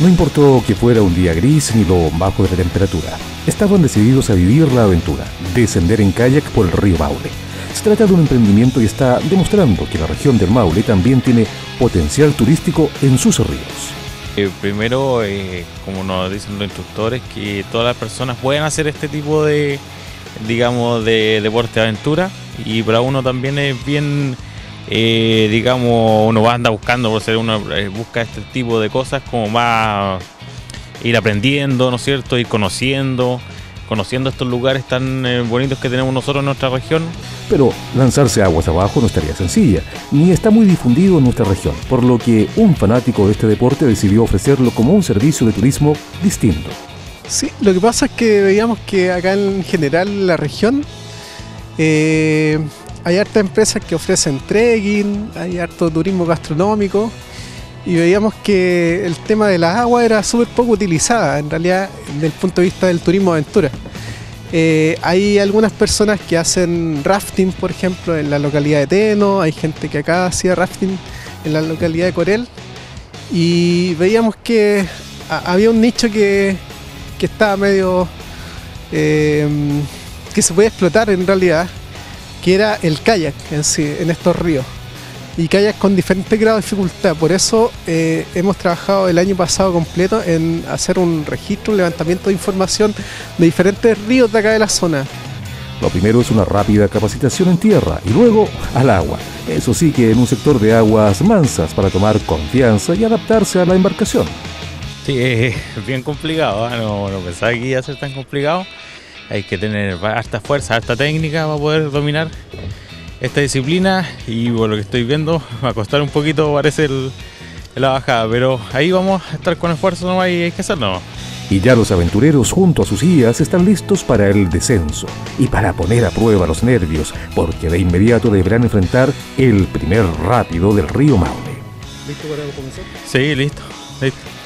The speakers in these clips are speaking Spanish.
No importó que fuera un día gris ni lo bajo de la temperatura. Estaban decididos a vivir la aventura, descender en kayak por el río Maule. Se trata de un emprendimiento y está demostrando que la región del Maule también tiene potencial turístico en sus ríos. Eh, primero, eh, como nos dicen los instructores, que todas las personas pueden hacer este tipo de, digamos, de deporte de aventura y para uno también es bien, eh, digamos, uno va a andar buscando, por ser uno busca este tipo de cosas como más ir aprendiendo, ¿no es cierto? Ir conociendo conociendo estos lugares tan eh, bonitos que tenemos nosotros en nuestra región. Pero lanzarse aguas abajo no estaría sencilla, ni está muy difundido en nuestra región, por lo que un fanático de este deporte decidió ofrecerlo como un servicio de turismo distinto. Sí, lo que pasa es que veíamos que acá en general en la región eh, hay hartas empresas que ofrecen trekking, hay harto turismo gastronómico y veíamos que el tema de las aguas era súper poco utilizada en realidad desde el punto de vista del turismo aventura. Eh, hay algunas personas que hacen rafting, por ejemplo, en la localidad de Teno, hay gente que acá hacía rafting en la localidad de Corel y veíamos que había un nicho que, estaba medio... Eh, que se podía explotar en realidad, que era el kayak en sí, en estos ríos y kayaks con diferentes grados de dificultad. Por eso eh, hemos trabajado el año pasado completo en hacer un registro, un levantamiento de información de diferentes ríos de acá de la zona. Lo primero es una rápida capacitación en tierra y luego al agua. Eso sí que en un sector de aguas mansas para tomar confianza y adaptarse a la embarcación. Sí, es bien complicado, ¿eh? no, no pensaba que iba a ser tan complicado. Hay que tener harta fuerza, harta técnica para poder dominar esta disciplina y por lo que estoy viendo va a costar un poquito parece el, la bajada, pero ahí vamos a estar con esfuerzo nomás y hay que hacerlo. Y ya los aventureros junto a sus guías están listos para el descenso y para poner a prueba los nervios, porque de inmediato deberán enfrentar el primer rápido del río Maule. ¿Listo para comenzar? Sí, listo, listo.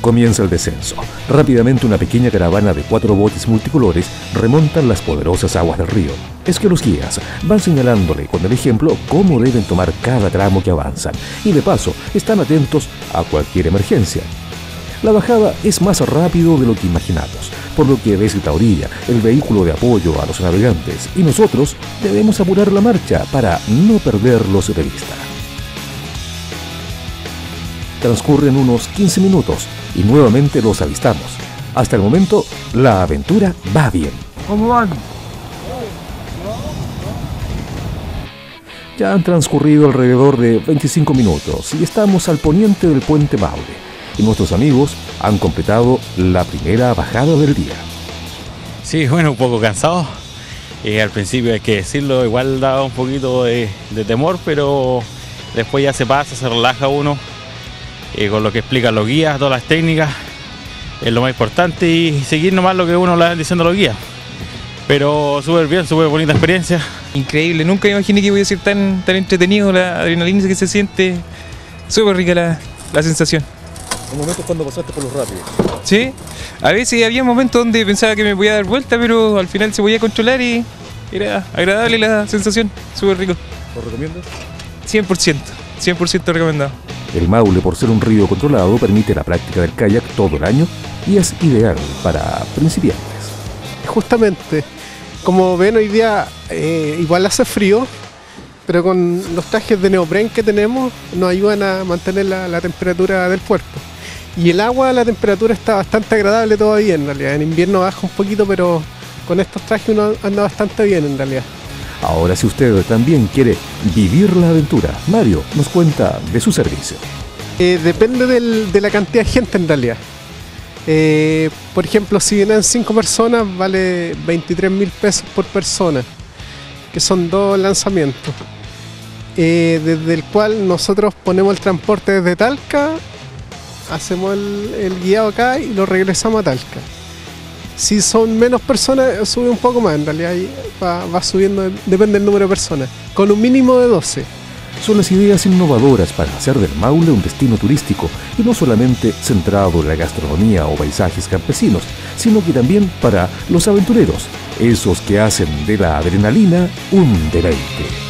Comienza el descenso. Rápidamente una pequeña caravana de cuatro botes multicolores remontan las poderosas aguas del río. Es que los guías van señalándole con el ejemplo cómo deben tomar cada tramo que avanzan y de paso están atentos a cualquier emergencia. La bajada es más rápido de lo que imaginamos, por lo que esta orilla el vehículo de apoyo a los navegantes y nosotros debemos apurar la marcha para no perderlos de vista. Transcurren unos 15 minutos y nuevamente los avistamos. Hasta el momento, la aventura va bien. ¿Cómo van? Ya han transcurrido alrededor de 25 minutos y estamos al poniente del puente Maule. Y nuestros amigos han completado la primera bajada del día. Sí, bueno, un poco cansado. Eh, al principio hay que decirlo, igual daba un poquito de, de temor, pero después ya se pasa, se relaja uno con lo que explican los guías, todas las técnicas, es lo más importante y seguir nomás lo que uno le va diciendo los guías. Pero súper bien, súper bonita experiencia. Increíble, nunca imaginé que iba a ser tan, tan entretenido, la adrenalina que se siente, súper rica la, la sensación. ¿Un momento cuando pasaste por los rápidos? Sí, a veces había momentos donde pensaba que me podía dar vuelta, pero al final se podía controlar y era agradable la sensación, súper rico. ¿Lo recomiendas? 100%, 100% recomendado. El Maule, por ser un río controlado, permite la práctica del kayak todo el año y es ideal para principiantes. Justamente, como ven hoy día, eh, igual hace frío, pero con los trajes de neopren que tenemos nos ayudan a mantener la, temperatura del puerto. Y el agua, la temperatura está bastante agradable todavía en realidad. En invierno baja un poquito, pero con estos trajes uno anda bastante bien en realidad. Ahora si usted también quiere vivir la aventura, Mario nos cuenta de su servicio. Eh, depende de la cantidad de gente en realidad. Eh, por ejemplo, si vienen 5 personas, vale 23 mil pesos por persona, que son dos lanzamientos. Eh, desde el cual nosotros ponemos el transporte desde Talca, hacemos el, el guiado acá y lo regresamos a Talca. Si son menos personas, sube un poco más. En realidad va, subiendo, depende del número de personas. Con un mínimo de 12. Son las ideas innovadoras para hacer del Maule un destino turístico y no solamente centrado en la gastronomía o paisajes campesinos, sino que también para los aventureros, esos que hacen de la adrenalina un deleite.